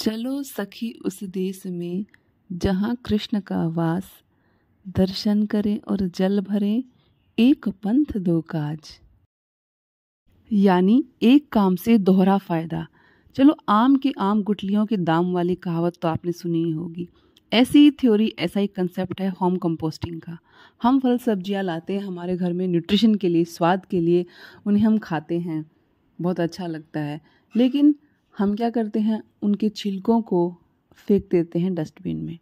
चलो सखी उस देश में जहाँ कृष्ण का वास, दर्शन करें और जल भरें, एक पंथ दो काज। यानी एक काम से दोहरा फ़ायदा। चलो आम के आम गुटलियों के दाम वाली कहावत तो आपने सुनी ही होगी। ऐसी ही थ्योरी ऐसा ही कंसेप्ट है होम कंपोस्टिंग का। हम फल सब्ज़ियाँ लाते हैं हमारे घर में न्यूट्रिशन के लिए, स्वाद के लिए, उन्हें हम खाते हैं। बहुत अच्छा लगता है। लेकिन हम क्या करते हैं? उनके छिलकों को फेंक देते हैं डस्टबिन में।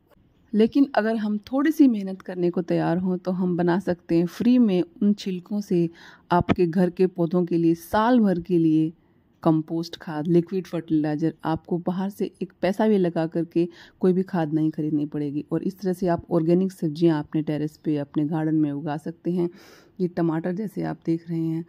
लेकिन अगर हम थोड़ी सी मेहनत करने को तैयार हों तो हम बना सकते हैं फ्री में उन छिलकों से आपके घर के पौधों के लिए, साल भर के लिए कंपोस्ट खाद, लिक्विड फर्टिलाइज़र, आपको बाहर से एक पैसा भी लगा करके कोई भी खाद नहीं खरीदनी पड़ेगी। और इस तरह से आप ऑर्गेनिक सब्ज़ियाँ अपने टेरेस पे, अपने गार्डन में उगा सकते हैं। ये टमाटर जैसे आप देख रहे हैं।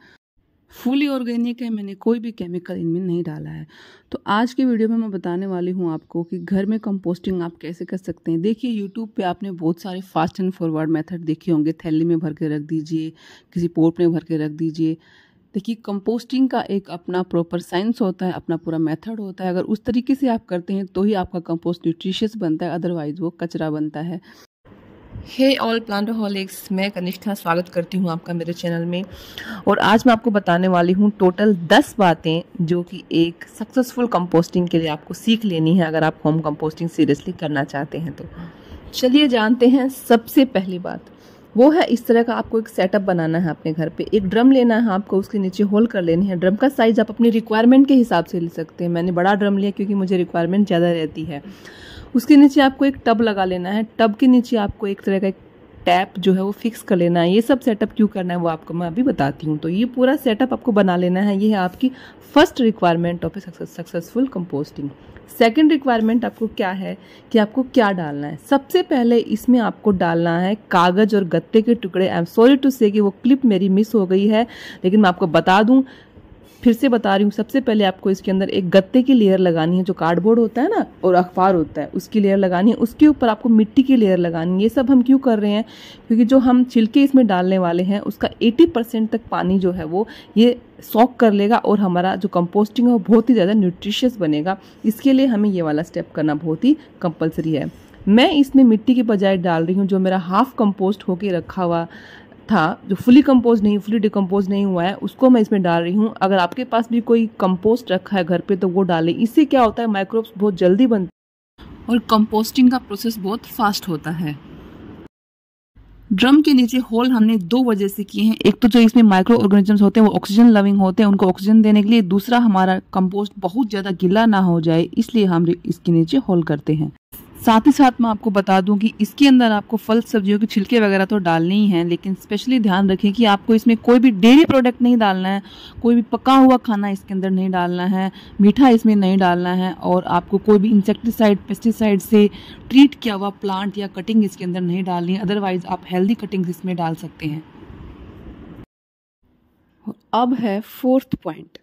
फुली ऑर्गेनिक है, मैंने कोई भी केमिकल इनमें नहीं डाला है। तो आज की वीडियो में मैं बताने वाली हूँ आपको कि घर में कंपोस्टिंग आप कैसे कर सकते हैं। देखिए यूट्यूब पे आपने बहुत सारे फास्ट एंड फॉरवर्ड मेथड देखे होंगे। थैली में भर के रख दीजिए, किसी पोर्ट में भर के रख दीजिए। देखिए कंपोस्टिंग का एक अपना प्रॉपर साइंस होता है, अपना पूरा मेथड होता है। अगर उस तरीके से आप करते हैं तो ही आपका कंपोस्ट न्यूट्रिशियस बनता है अदरवाइज़ वो कचरा बनता है। हे ऑल प्लांटोहॉलिक्स मैं कनिष्ठा स्वागत करती हूँ आपका मेरे चैनल में। और आज मैं आपको बताने वाली हूँ टोटल 10 बातें जो कि एक सक्सेसफुल कंपोस्टिंग के लिए आपको सीख लेनी है अगर आप होम कंपोस्टिंग सीरियसली करना चाहते हैं तो। चलिए जानते हैं सबसे पहली बात। वो है इस तरह का आपको एक सेटअप बनाना है अपने घर पे। एक ड्रम लेना है आपको, उसके नीचे होल कर लेनी है। ड्रम का साइज़ आप अपनी रिक्वायरमेंट के हिसाब से ले सकते हैं। मैंने बड़ा ड्रम लिया क्योंकि मुझे रिक्वायरमेंट ज़्यादा रहती है। उसके नीचे आपको एक टब लगा लेना है। टब के नीचे आपको एक तरह का एक टैप जो है वो फिक्स कर लेना है। ये सब सेटअप क्यों करना है वो आपको मैं अभी बताती हूँ। तो ये पूरा सेटअप आपको बना लेना है। ये है आपकी first requirement of a successful composting. Second requirement आपको क्या है कि आपको क्या डालना है? सबसे पहले इसमें आपको डालना है कागज़ और गत्ते के टुकड़े। आई एम सॉरी टू से कि वो क्लिप मेरी मिस हो गई है, लेकिन मैं आपको बता दूँ फिर से बता रही हूँ, सबसे पहले आपको इसके अंदर एक गत्ते की लेयर लगानी है, जो कार्डबोर्ड होता है ना, और अखबार होता है, उसकी लेयर लगानी है, उसके ऊपर आपको मिट्टी की लेयर लगानी है। ये सब हम क्यों कर रहे हैं? क्योंकि जो हम छिलके इसमें डालने वाले हैं, उसका 80 परसेंट तक पानी जो है, वो ये सॉक कर लेगा, और हमारा जो कंपोस्टिंग है, वो बहुत ही ज़्यादा न्यूट्रिशियस बनेगा। इसके लिए हमें ये वाला स्टेप करना बहुत ही कंपलसरी है। मैं इसमें मिट्टी के बजाय डाल रही हूँ, जो मेरा हाफ़ कंपोस्ट होके रखा हुआ था, जो फुली कंपोज नहीं फुली डिकम्पोज नहीं हुआ है, उसको मैं इसमें डाल रही हूँ। अगर आपके पास भी कोई कंपोस्ट रखा है घर पे तो वो डालें। इससे क्या होता है माइक्रोब्स बहुत जल्दी बनते और कंपोस्टिंग का प्रोसेस बहुत फास्ट होता है। ड्रम के नीचे होल हमने दो वजह से किए हैं। एक तो जो इसमें माइक्रो ऑर्गेनिजम्स होते हैं, वो ऑक्सीजन लविंग होते हैं, उनको ऑक्सीजन देने के लिए। दूसरा, हमारा कंपोस्ट बहुत ज़्यादा गिला ना हो जाए, इसलिए हम इसके नीचे होल करते हैं। साथ ही साथ मैं आपको बता दूँ कि इसके अंदर आपको फल, सब्जियों के छिलके वगैरह तो डालने ही हैं, लेकिन स्पेशली ध्यान रखें कि आपको इसमें कोई भी डेयरी प्रोडक्ट नहीं डालना है, कोई भी पका हुआ खाना इसके अंदर नहीं डालना है, मीठा इसमें नहीं डालना है, और आपको कोई भी इंसेक्टिसाइड पेस्टिसाइड से ट्रीट किया हुआ प्लांट या कटिंग इसके अंदर नहीं डालनी है अदरवाइज़ आप हेल्दी कटिंग इसमें डाल सकते हैं। अब है फोर्थ पॉइंट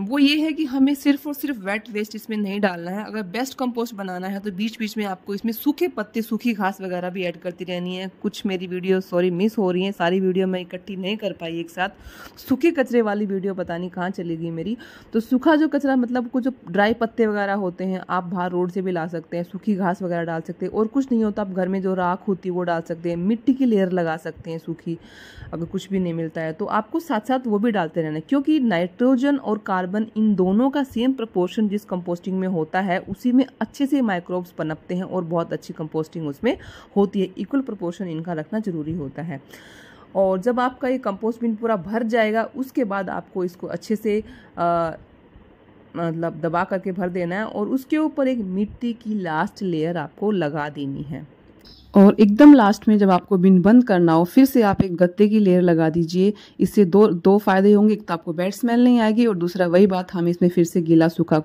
वो ये है कि हमें सिर्फ़ और सिर्फ़ वेट वेस्ट इसमें नहीं डालना है। अगर बेस्ट कंपोस्ट बनाना है तो बीच बीच में आपको इसमें सूखे पत्ते, सूखी घास वगैरह भी ऐड करती रहनी है। कुछ मेरी वीडियो सॉरी मिस हो रही हैं। सारी वीडियो मैं इकट्ठी नहीं कर पाई एक साथ। सूखे कचरे वाली वीडियो पता नहीं कहाँ चली गई मेरी। तो सूखा जो कचरा मतलब कुछ जो ड्राई पत्ते वगैरह होते हैं, आप बाहर रोड से भी ला सकते हैं, सूखी घास वगैरह डाल सकते हैं। और कुछ नहीं होता, आप घर में जो राख होती है, वो डाल सकते हैं। मिट्टी की लेयर लगा सकते हैं सूखी, अगर कुछ भी नहीं मिलता है। तो आपको साथ साथ वो भी डालते रहना क्योंकि नाइट्रोजन और कार्बन इन दोनों का सेम प्रपोर्शन जिस कंपोस्टिंग में होता है, उसी में अच्छे से माइक्रोब्स पनपते हैं और बहुत अच्छी कंपोस्टिंग उसमें होती है। इक्वल प्रपोर्शन इनका रखना ज़रूरी होता है। और जब आपका ये कंपोस्ट बिन पूरा भर जाएगा, उसके बाद आपको इसको अच्छे से मतलब दबा करके भर देना है और उसके ऊपर एक मिट्टी की लास्ट लेयर आपको लगा देनी है। और एकदम लास्ट में जब आपको बिन बंद करना हो फिर से आप एक गत्ते की लेयर लगा दीजिए। इससे दो दो फ़ायदे होंगे एक तो आपको बैड स्मेल नहीं आएगी और दूसरा वही बात हम इसमें फिर से गीला सूखा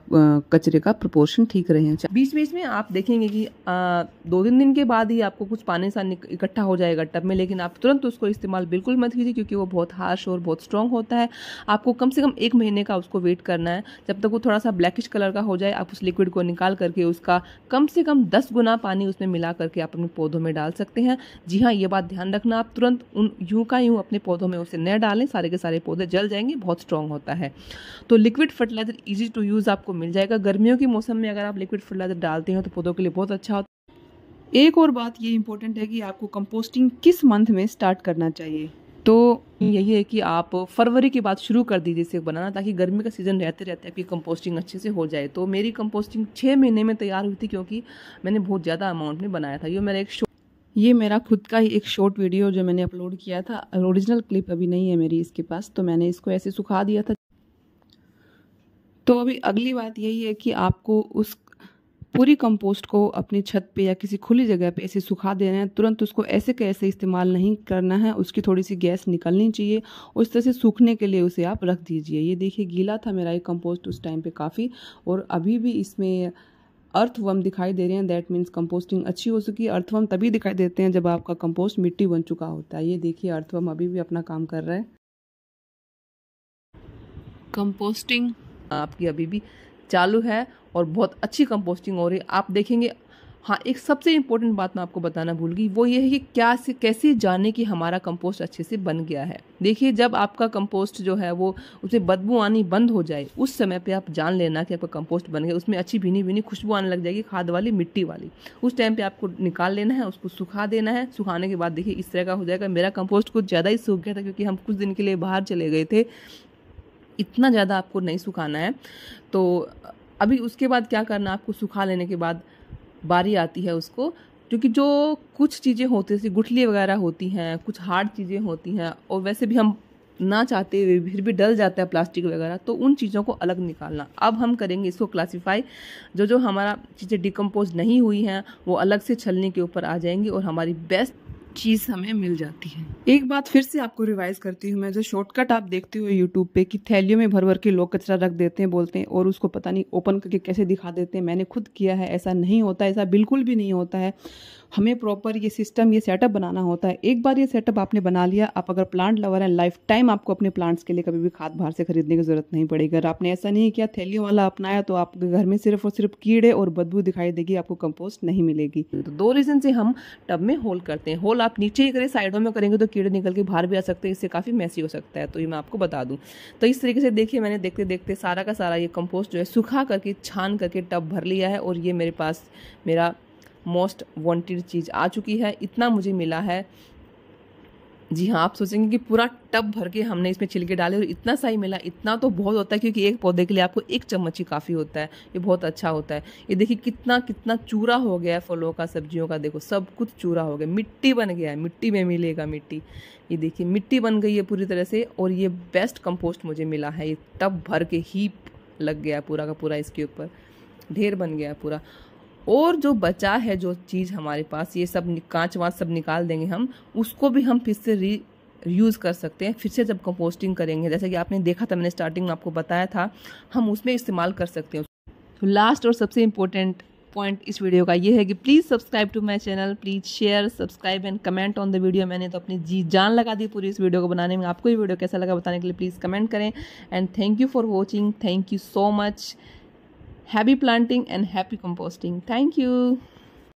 कचरे का प्रोपोर्शन ठीक रहे बीच बीच में आप देखेंगे कि आ, दो तीन दिन के बाद ही आपको कुछ पानी सा इकट्ठा हो जाएगा टब में लेकिन आप तुरंत उसको इस्तेमाल बिल्कुल मत कीजिए क्योंकि वो बहुत हार्श और बहुत स्ट्रॉन्ग होता है। आपको कम से कम एक महीने का उसको वेट करना है। जब तक वो थोड़ा सा ब्लैकिश कलर का हो जाए आप उस लिक्विड को निकाल करके उसका कम से कम दस गुना पानी उसमें मिला करके आप अपने पौधों पौधों में डाल सकते हैं। जी हाँ ये बात ध्यान रखना आप तुरंत उन यूँ का यूँ अपने पौधों में उसे न डालें, सारे के सारे पौधे जल जाएँगे, बहुत स्ट्रॉन्ग होता है। तो liquid fertiliser easy to use आपको मिल जाएगा। गर्मियों के मौसम में अगर आप लिक्विड फर्टिलाइज़र डालते हैं तो पौधों के लिए बहुत अच्छा होता है। एक और बात ये इंपॉर्टेंट है कि आपको कंपोस्टिंग किस मंथ में स्टार्ट करना चाहिए? तो यही है कि आप फरवरी के बाद शुरू कर दीजिए इसे बनाना ताकि गर्मी का सीज़न रहते रहते आपकी कंपोस्टिंग अच्छे से हो जाए। तो मेरी कंपोस्टिंग छः महीने में तैयार हुई थी क्योंकि मैंने बहुत ज़्यादा अमाउंट में बनाया था। ये मेरा एक ये मेरा खुद का ही एक शॉर्ट वीडियो जो मैंने अपलोड किया था। ओरिजिनल क्लिप अभी नहीं है मेरी इसके पास तो मैंने इसको ऐसे सुखा दिया था। तो अभी अगली बात यही है कि आपको उस पूरी कंपोस्ट को अपनी छत पे या किसी खुली जगह पे ऐसे सुखा देना है। तुरंत उसको ऐसे कैसे इस्तेमाल नहीं करना है, उसकी थोड़ी सी गैस निकलनी चाहिए। और इस तरह से सूखने के लिए उसे आप रख दीजिए। ये देखिए गीला था मेरा ये कंपोस्ट उस टाइम पे काफ़ी, और अभी भी इसमें अर्थवम दिखाई दे रहे हैं। दैट मीन्स कंपोस्टिंग अच्छी हो चुकी है। अर्थवम तभी दिखाई देते हैं जब आपका कंपोस्ट मिट्टी बन चुका होता है। ये देखिए अर्थवम अभी भी अपना काम कर रहा है। कंपोस्टिंग आपकी अभी भी चालू है और बहुत अच्छी कंपोस्टिंग हो रही है। आप देखेंगे हाँ एक सबसे इम्पोर्टेंट बात मैं आपको बताना भूल गई, वो ये है कि क्या से, कैसे जाने कि हमारा कंपोस्ट अच्छे से बन गया है। देखिए, जब आपका कंपोस्ट जो है, वो उसमें बदबू आनी बंद हो जाए, उस समय पे आप जान लेना कि आपका कंपोस्ट बन गया, उसमें अच्छी भीनी भीनी खुशबू आने लग जाएगी खाद वाली, मिट्टी वाली। उस टाइम पे आपको निकाल लेना है, उसको सुखा देना है। सुखाने के बाद देखिए, इस तरह का हो जाएगा। मेरा कंपोस्ट कुछ ज़्यादा ही सूख गया था, क्योंकि हम कुछ दिन के लिए बाहर चले गए थे। इतना ज़्यादा आपको नहीं सुखाना है। तो अभी उसके बाद क्या करना, आपको सुखा लेने के बाद बारी आती है उसको, क्योंकि जो कुछ चीज़ें होती हैं, जैसे गुठली वगैरह होती हैं, कुछ हार्ड चीज़ें होती हैं, और वैसे भी हम ना चाहते हुए फिर भी डल जाता है प्लास्टिक वगैरह तो उन चीज़ों को अलग निकालना। अब हम करेंगे इसको क्लासीफाई जो जो हमारा चीज़ें डिकम्पोज नहीं हुई हैं, वो अलग से छलने के ऊपर आ जाएँगी और हमारी बेस्ट चीज़ हमें मिल जाती है। एक बात फिर से आपको रिवाइज करती हूँ मैं, जो शॉर्टकट आप देखते हो यूट्यूब पे कि थैलियों में भर भर के लोग कचरा रख देते हैं, बोलते हैं और उसको पता नहीं ओपन करके कैसे दिखा देते हैं। मैंने खुद किया है, ऐसा नहीं होता, ऐसा बिल्कुल भी नहीं होता है। हमें प्रॉपर ये सिस्टम ये सेटअप बनाना होता है। एक बार ये सेटअप आपने बना लिया, आप अगर प्लांट लवर हैं लाइफ टाइम आपको अपने प्लांट्स के लिए कभी भी खाद बाहर से खरीदने की ज़रूरत नहीं पड़ेगी। अगर आपने ऐसा नहीं किया, थैलियों वाला अपनाया तो आपके घर में सिर्फ़ और सिर्फ़ कीड़े और बदबू दिखाई देगी, आपको कंपोस्ट नहीं मिलेगी। तो दो रीज़न से हम टब में होल करते हैं। होल आप नीचे ही करें, साइडों में करेंगे तो कीड़े निकल के बाहर भी आ सकते हैं, इससे काफ़ी मैसी हो सकता है। तो ये मैं आपको बता दूँ। तो इस तरीके से देखिए, मैंने देखते देखते सारा का सारा ये कंपोस्ट जो है सुखा करके, छान करके टब भर लिया है और ये मेरे पास मेरा मोस्ट वांटेड चीज़ आ चुकी है। इतना मुझे मिला है। जी हाँ आप सोचेंगे कि पूरा टब भर के हमने इसमें छिलके डाले और इतना सही मिला। इतना तो बहुत होता है क्योंकि एक पौधे के लिए आपको एक चम्मच ही काफ़ी होता है। ये बहुत अच्छा होता है। ये देखिए कितना कितना चूरा हो गया है फलों का, सब्जियों का। देखो, सब कुछ चूरा हो गया। मिट्टी बन गया है। मिट्टी में मिलेगा मिट्टी। ये देखिए, मिट्टी बन गई है पूरी तरह से और ये बेस्ट कंपोस्ट मुझे मिला है। ये टब भर के हीप लग गया पूरा का पूरा इसके ऊपर। ढेर बन गया पूरा। और जो बचा है जो चीज़ हमारे पास, ये सब कांच वाँच सब निकाल देंगे हम, उसको भी हम फिर से री यूज़ कर सकते हैं, फिर से जब कंपोस्टिंग करेंगे। जैसे कि आपने देखा था, मैंने स्टार्टिंग में आपको बताया था, हम उसमें इस्तेमाल कर सकते हैं। तो लास्ट और सबसे इम्पोर्टेंट पॉइंट इस वीडियो का ये है कि please subscribe to my channel please share subscribe and comment on the video मैंने तो अपनी जी, जान लगा दी पूरी इस वीडियो को बनाने में। आपको ये वीडियो कैसा लगा बताने के लिए प्लीज़ कमेंट करें। And thank you for watching thank you so much happy planting and happy composting. Thank you